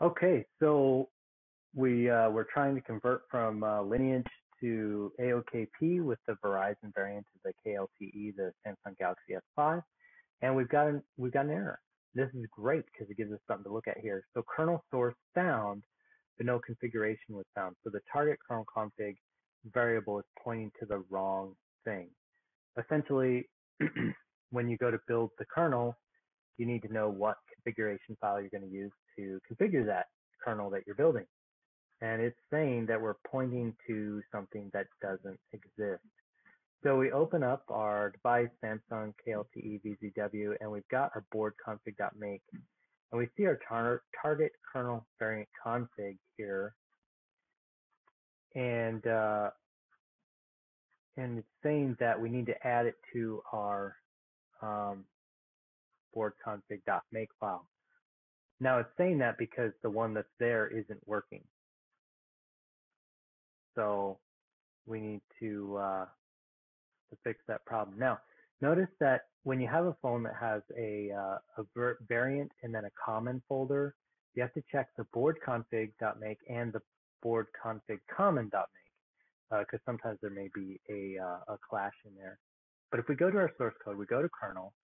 Okay, so we uh, we're trying to convert from uh, Lineage to AOKP with the Verizon variant of the KLTE, the Samsung Galaxy S5, and we've got an we've got an error. This is great because it gives us something to look at here. So kernel source found, but no configuration was found. So the target kernel config variable is pointing to the wrong thing. Essentially, when you go to build the kernel, you need to know what configuration file you're going to use to configure that kernel that you're building. And it's saying that we're pointing to something that doesn't exist. So we open up our device, Samsung KLTE VZW, and we've got our board config.make. And we see our tar target kernel variant config here. And uh, and it's saying that we need to add it to our um, board config.make file. Now it's saying that because the one that's there isn't working. So we need to, uh, to fix that problem. Now, notice that when you have a phone that has a, uh, a variant and then a common folder, you have to check the board config.make and the board config common.make because uh, sometimes there may be a, uh, a clash in there. But if we go to our source code, we go to kernel,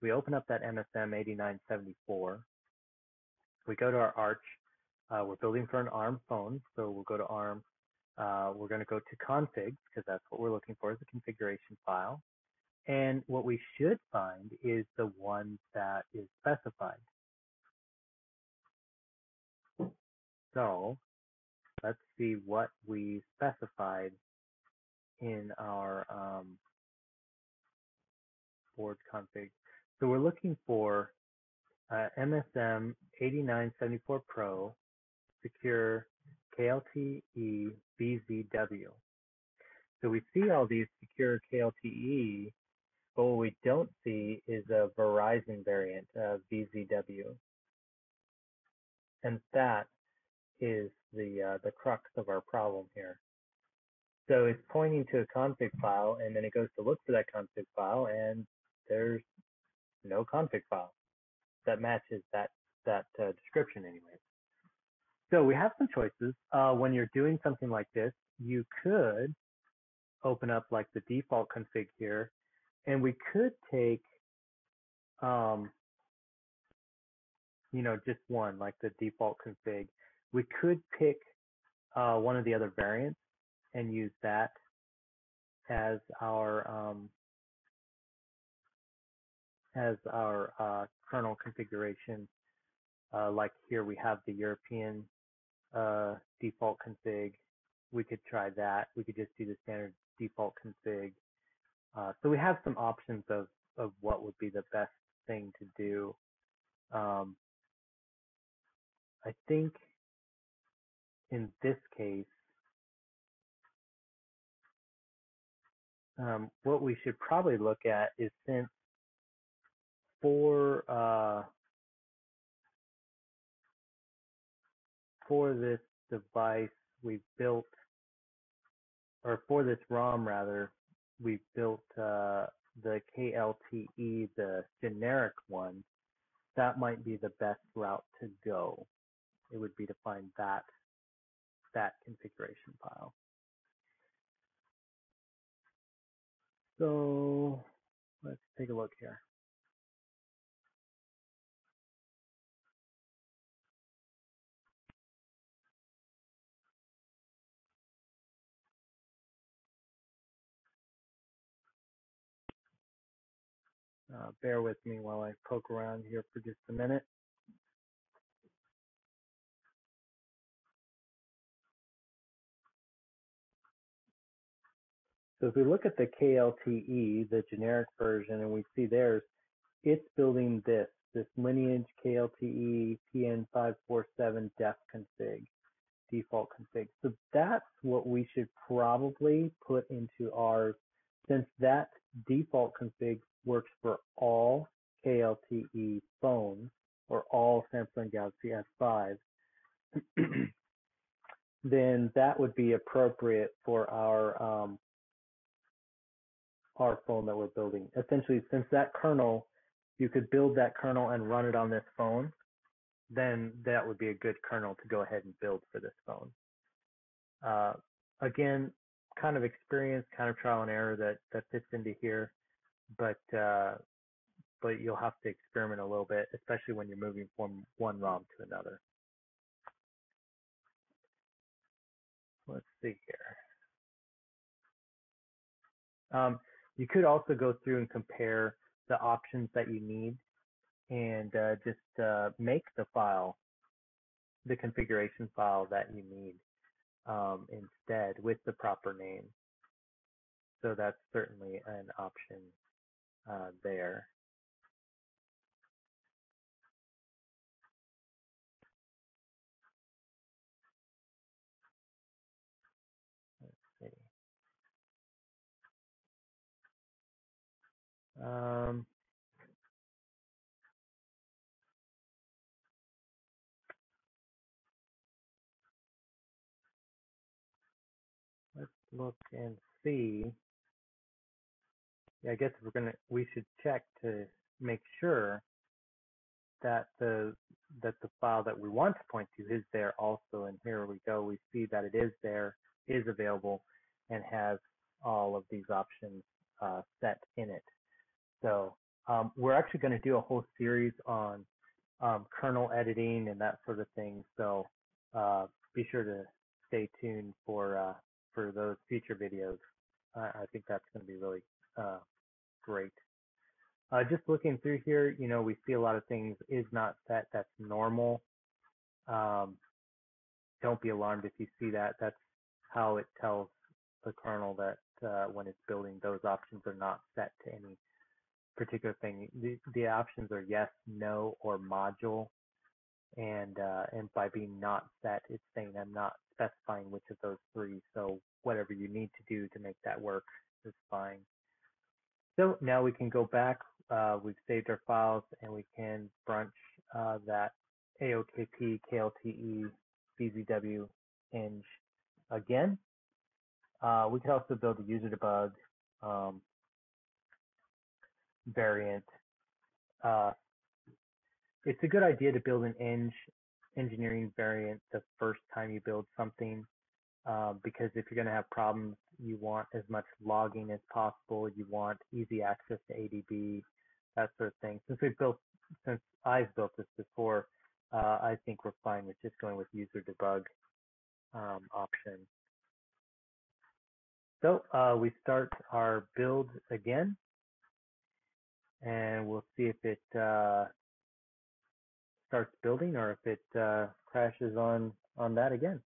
we open up that MSM 8974. We go to our Arch. Uh, we're building for an ARM phone, so we'll go to ARM. Uh, we're going to go to configs because that's what we're looking for is a configuration file. And what we should find is the one that is specified. So let's see what we specified in our um, board config so we're looking for uh, MSM 8974 Pro secure KLTE VZW. So we see all these secure KLTE, but what we don't see is a Verizon variant of VZW. And that is the uh, the crux of our problem here. So it's pointing to a config file, and then it goes to look for that config file, and there's no config file that matches that that uh, description anyways. So we have some choices. Uh, when you're doing something like this, you could open up like the default config here, and we could take, um, you know, just one, like the default config. We could pick uh, one of the other variants and use that as our um, as our uh, kernel configuration. Uh, like here we have the European uh, default config. We could try that. We could just do the standard default config. Uh, so we have some options of, of what would be the best thing to do. Um, I think in this case, um, what we should probably look at is since for uh, for this device, we've built, or for this ROM rather, we've built uh, the KLTE, the generic one. That might be the best route to go. It would be to find that that configuration file. So let's take a look here. Uh, bear with me while I poke around here for just a minute. So if we look at the KLTE, the generic version, and we see theirs, it's building this, this lineage KLTE PN547 def config, default config. So that's what we should probably put into ours since that default config works for all KLTE phones or all Samsung Galaxy S5, then that would be appropriate for our um, our phone that we're building. Essentially, since that kernel, you could build that kernel and run it on this phone, then that would be a good kernel to go ahead and build for this phone. Uh, again, kind of experience, kind of trial and error that, that fits into here, but uh, but you'll have to experiment a little bit, especially when you're moving from one ROM to another. Let's see here. Um, you could also go through and compare the options that you need and uh, just uh, make the file, the configuration file that you need um, instead with the proper name. So that's certainly an option uh, there. Um, look and see. I guess we're gonna we should check to make sure that the that the file that we want to point to is there also. And here we go. We see that it is there, is available, and has all of these options uh, set in it. So um, we're actually going to do a whole series on um, kernel editing and that sort of thing. So uh, be sure to stay tuned for uh, for those future videos. I think that's going to be really uh, great. Uh, just looking through here, you know, we see a lot of things is not set. That's normal. Um, don't be alarmed if you see that. That's how it tells the kernel that uh, when it's building, those options are not set to any particular thing. The, the options are yes, no, or module. And uh, and by being not set, it's saying I'm not specifying which of those three. So whatever you need to do to make that work is fine. So now we can go back. Uh, we've saved our files and we can brunch uh, that AOKP, KLTE, VZW, Eng again. Uh, we could also build a user debug um, variant. Uh, it's a good idea to build an eng engineering variant the first time you build something um, because if you're going to have problems, you want as much logging as possible. You want easy access to ADB, that sort of thing. Since we've built, since I've built this before, uh, I think we're fine with just going with user debug um, option. So uh, we start our build again, and we'll see if it uh, starts building or if it uh, crashes on on that again.